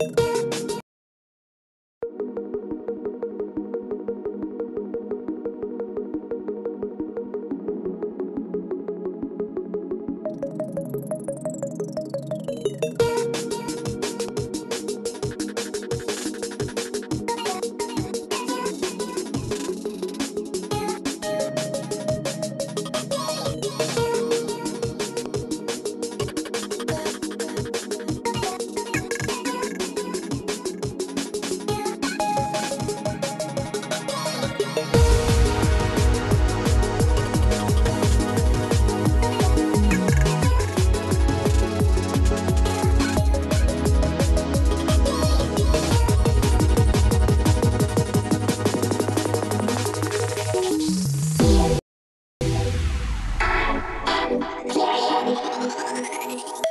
you Bye.